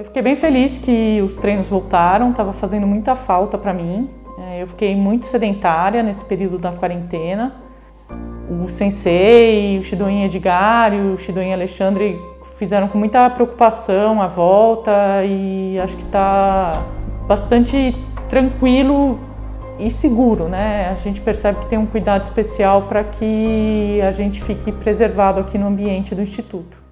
Eu fiquei bem feliz que os treinos voltaram, estava fazendo muita falta para mim. É, eu fiquei muito sedentária nesse período da quarentena. O Sensei, o Shidoin Edgar e o Shidoin Alexandre fizeram com muita preocupação a volta e acho que está bastante tranquilo e seguro, né? A gente percebe que tem um cuidado especial para que a gente fique preservado aqui no ambiente do Instituto.